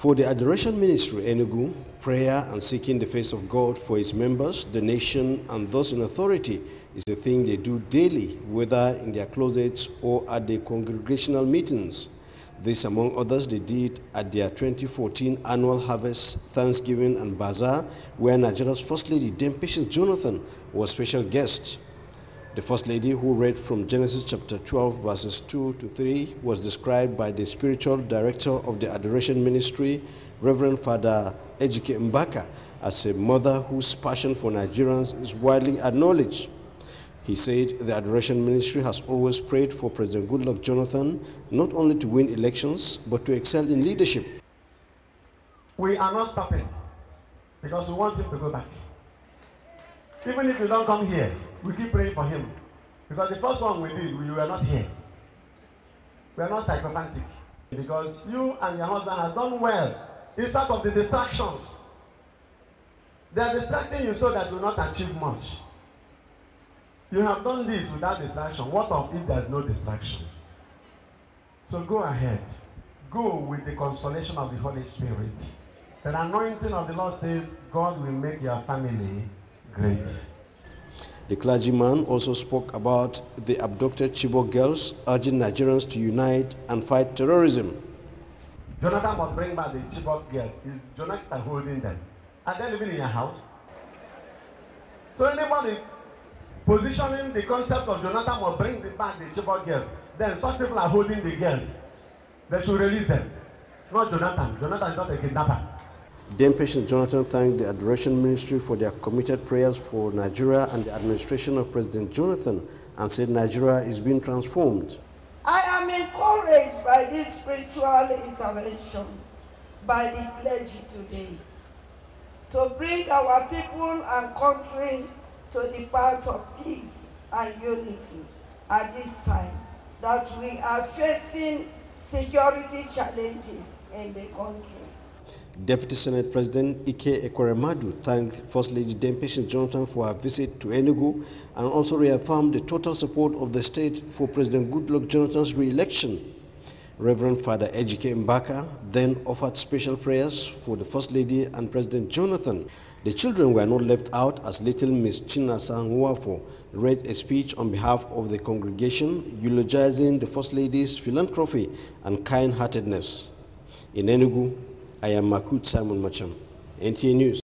For the Adoration Ministry Enugu, prayer and seeking the face of God for its members, the nation, and those in authority is a thing they do daily, whether in their closets or at their congregational meetings. This, among others, they did at their 2014 annual harvest, Thanksgiving, and bazaar, where Nigeria's First Lady, Patience Jonathan, was special guest. The First Lady, who read from Genesis chapter 12, verses 2 to 3, was described by the spiritual director of the Adoration Ministry, Reverend Father Ejike Mbaka, as a mother whose passion for Nigerians is widely acknowledged. He said the Adoration Ministry has always prayed for President Goodluck Jonathan not only to win elections, but to excel in leadership. We are not stopping because we want him to go back. Even if you don't come here, we keep praying for him. Because the first one we did, we were not here. We are not psychophantic. Because you and your husband have done well in spite of the distractions. They are distracting you so that you will not achieve much. You have done this without distraction. What of if there's no distraction? So go ahead. Go with the consolation of the Holy Spirit. The anointing of the Lord says, God will make your family great. The clergyman also spoke about the abducted Chibok girls, urging Nigerians to unite and fight terrorism. Jonathan must bring back the Chibok girls. Is Jonathan holding them? Are they living in your house? So anybody positioning the concept of Jonathan must bring back the Chibok girls, then such people are holding the girls. They should release them. Not Jonathan. Jonathan is not a kidnapper. Dame Patient Jonathan thanked the Adoration Ministry for their committed prayers for Nigeria and the administration of President Jonathan and said Nigeria is being transformed. I am encouraged by this spiritual intervention by the clergy today to bring our people and country to the path of peace and unity at this time that we are facing security challenges in the country. Deputy Senate President Ike Ekweremadu thanked First Lady Dame Patience Jonathan for her visit to Enugu and also reaffirmed the total support of the state for President Goodluck Jonathan's re-election. Reverend Father Ejike Mbaka then offered special prayers for the First Lady and President Jonathan. The children were not left out as little Miss Chinasa Nwafo read a speech on behalf of the congregation eulogizing the First Lady's philanthropy and kind-heartedness. In Enugu, I am Makut Simon Macham, NTA News.